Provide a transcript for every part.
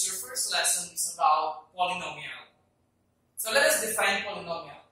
Your first lesson is about polynomial. So let us define polynomial.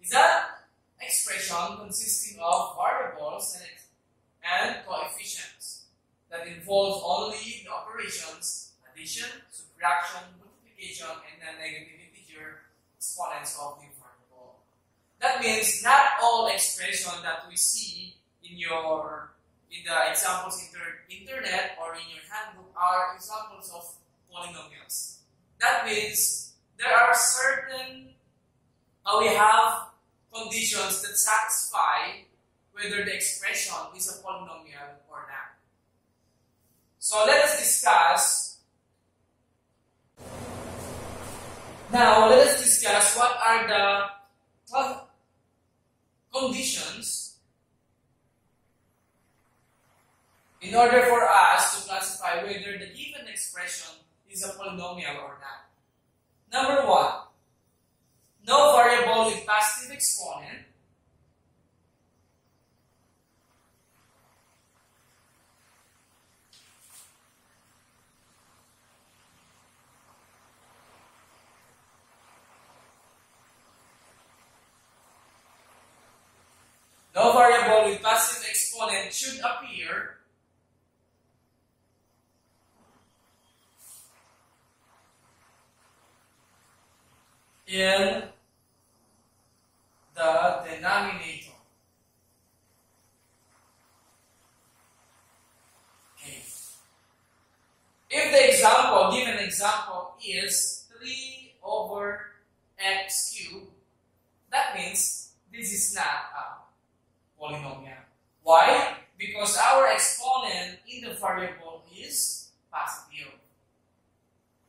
Is that expression consisting of variables and, coefficients that involves only the operations addition, subtraction, multiplication, and the negative integer exponents of the variable. That means not all expression that we see in your in the examples in the internet or in your handbook are examples of polynomials. That means there are certain, uh, we have conditions that satisfy whether the expression is a polynomial or not. So let us discuss. Now let us discuss what are the conditions in order for us to classify whether the given expression is a polynomial or not. Number one, no variable with positive exponent No variable with positive exponent should appear in the denominator. Okay. If the example, given example is 3 over x cubed, that means this is not a polynomial. Why? Because our exponent in the variable is positive.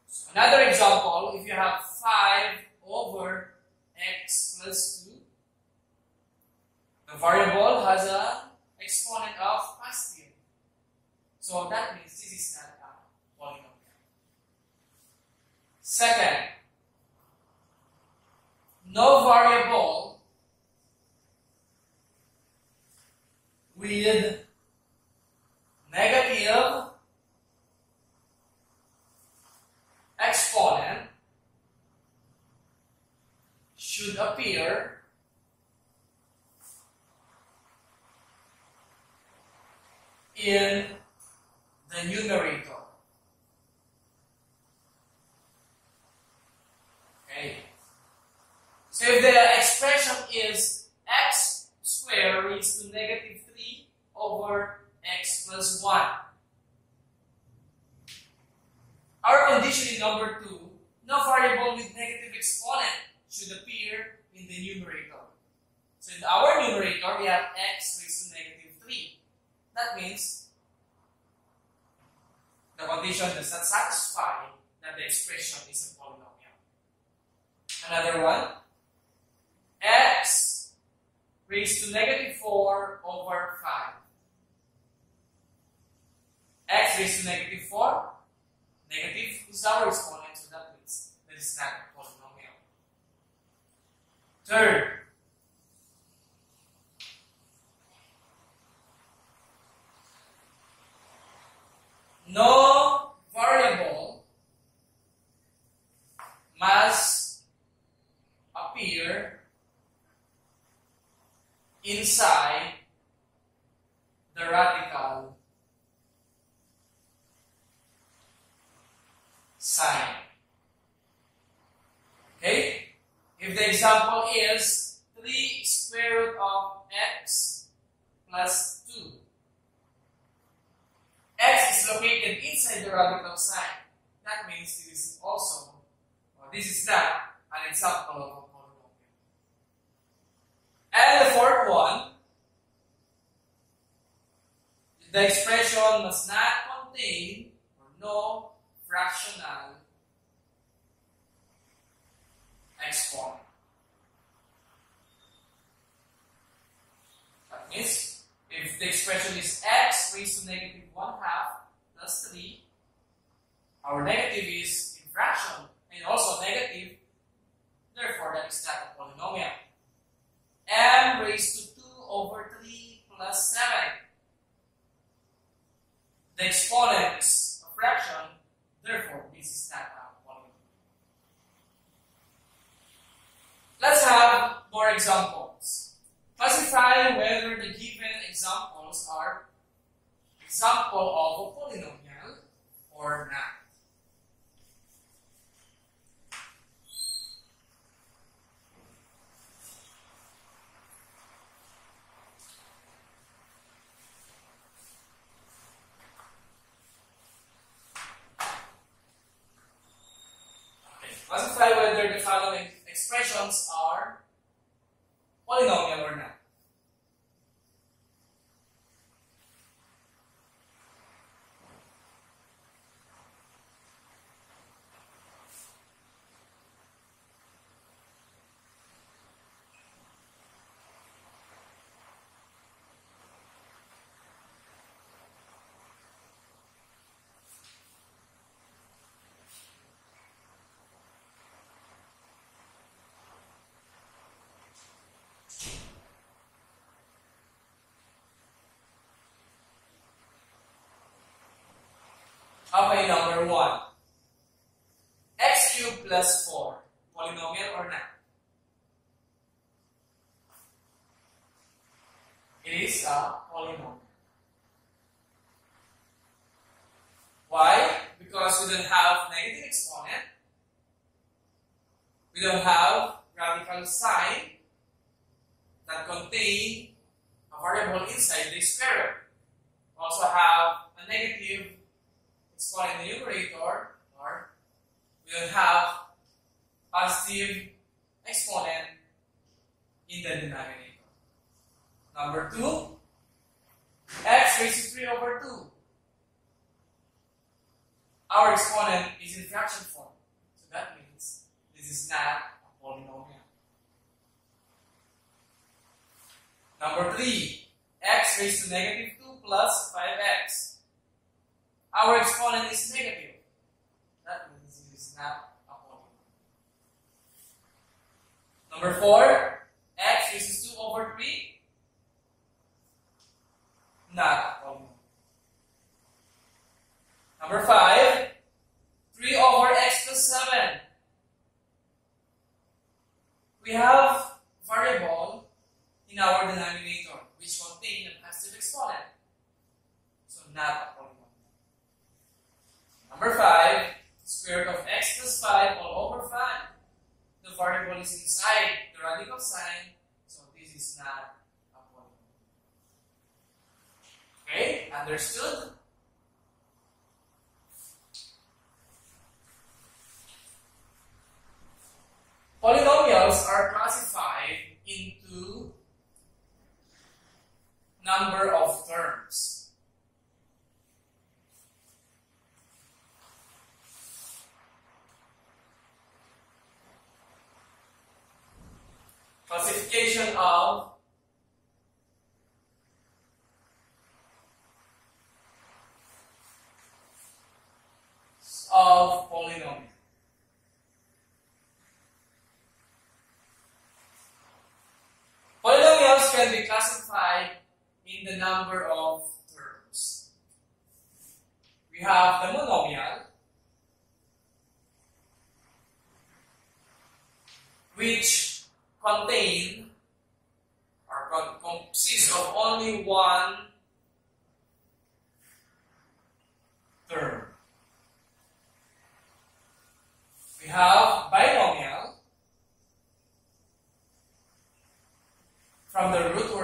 So another example, if you have 5 over x plus 2. The variable has a exponent of positive. So that means this is not a polynomial. Second, no variable with negative exponent should appear in the numerator. Okay. So if the expression is x squared raised to negative 3 over x plus 1. Our condition in number 2, no variable with negative exponent should appear in the numerator. So in our numerator, we have x raised to negative 3. That means the condition does not satisfy that the expression is a polynomial. Another one, x raised to negative 4 over 5. x raised to negative 4, negative is our exponent, so that means that is not a polynomial. Third, no variable must appear inside the radical sign. Okay? If the example is 3 square root of x plus 2. x is located inside the radical sign. That means this is also, this is not, an example of a polynomial. And the fourth one, the expression must not contain or no fractional exponent. That means if the expression is x raised to negative 1 half plus 3, our negative is in fraction and also negative, therefore that is not a polynomial. m raised to 2 over 3 plus 7. The exponent is a fraction, therefore this is not examples. Classify whether the given examples are example of a polynomial or not. Classify whether the following expressions are polynomial or not. Okay, number one. x cubed plus 4. Polynomial or not? It is a polynomial. Why? Because we don't have negative exponent. We don't have radical sign that contain a variable inside the square. We also have a negative exponent in the numerator, or we will have positive exponent in the denominator. Number 2, x raised to 3 over 2. Our exponent is in fraction form. So that means this is not a polynomial. Number 3, x raised to negative 2 plus 5x. Our exponent is negative. That means it is not a polynomial. Number 4, x raised to 2 over 3. Not a polynomial. Number 5, 3 over x plus 7. We have variable in our denominator which contain a positive exponent. So not a polynomial. Number 5, square root of x plus 5 all over 5. The variable is inside the radical sign, so this is not a polynomial. Okay, understood? Polynomials are classified into number of terms. Classification of of polynomial. Polynomials can be classified in the number of terms. We have the monomial, which contain or con- consist of only one term. We have binomial from the root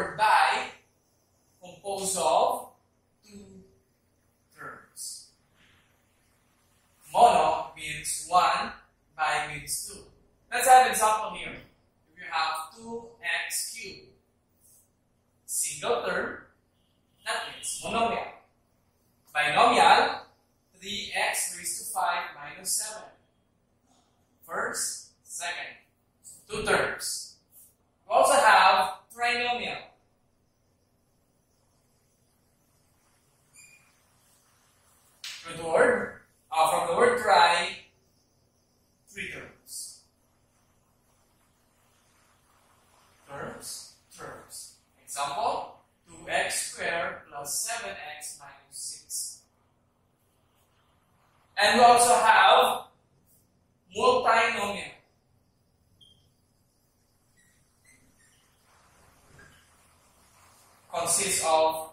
of two terms. Mono means one, bi means two. Let's have an example here. If you have 2x cubed, single term, that means monomial. Binomial, 3x raised to 5 minus 7. First, second, two terms. We also have trinomial. From the word, uh, from the word tri, three terms. Terms, terms. Example, 2x squared plus 7x minus 6. And we also have multinomial. consists of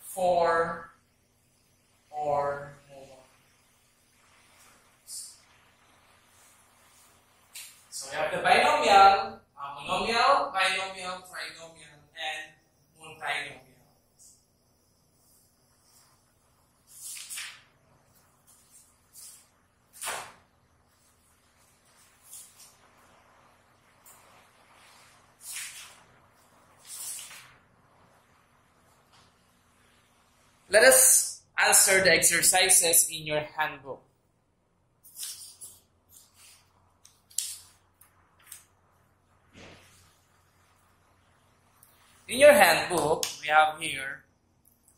four or more. So we have the binomial, uh, monomial, binomial, trinomial, and multinomial. Let us answer the exercises in your handbook. In your handbook, we have here,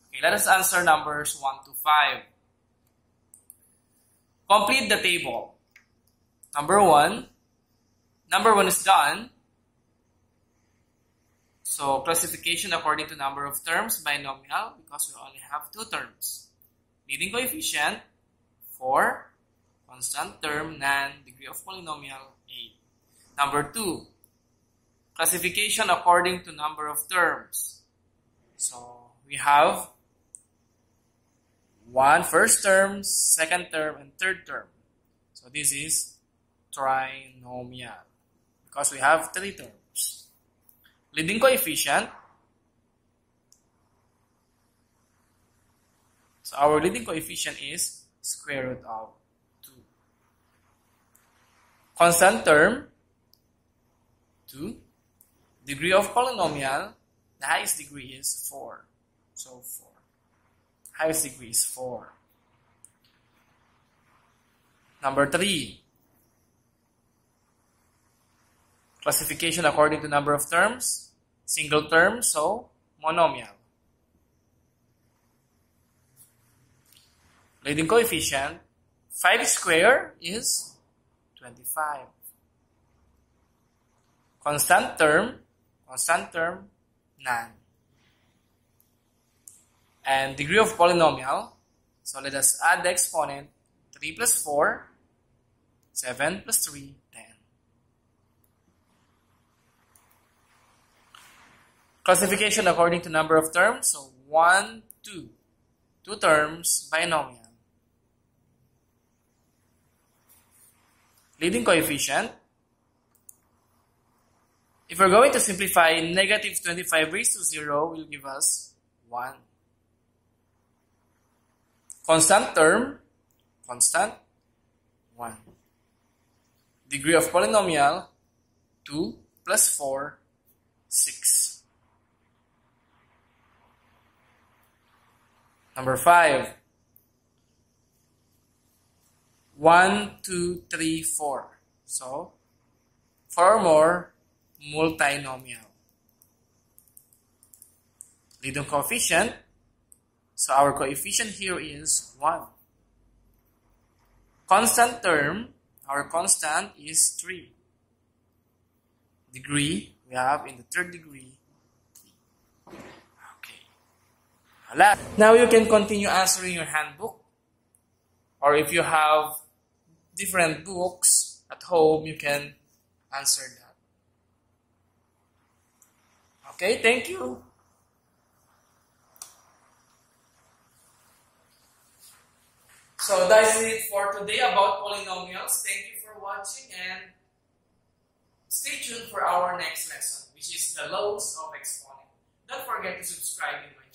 okay, let us answer numbers 1 to 5. Complete the table. Number 1, number 1 is done. So classification according to number of terms, binomial, because we only have two terms. Leading coefficient, 4. Constant term, nan, degree of polynomial, 8. Number 2, classification according to number of terms. So we have one first term, second term, and third term. So this is trinomial because we have three terms. Leading coefficient. So our leading coefficient is square root of 2. Constant term 2 Degree of polynomial, the highest degree is 4. So 4. Highest degree is 4. Number 3. Classification according to number of terms. Single term, so monomial. Leading coefficient, 5 square is 25. Constant term, constant term, nan. And degree of polynomial, so let us add the exponent, 3 plus 4, 7 plus 3, 10. Classification according to number of terms, so 1, 2. Two terms, binomial. Leading coefficient, if we're going to simplify, negative 25 raised to 0 will give us 1. Constant term, constant, 1. Degree of polynomial, 2 plus 4, 6. Number 5. 1, 2, 3, 4. So, 4 more multinomial. Leading coefficient, so our coefficient here is 1. Constant term, our constant is 3. Degree, we have in the third degree, 3. Okay. Now you can continue answering your handbook. Or if you have different books at home, you can answer that. Okay, thank you. So that's it for today about polynomials. Thank you for watching and stay tuned for our next lesson, which is the laws of exponent. Don't forget to subscribe in my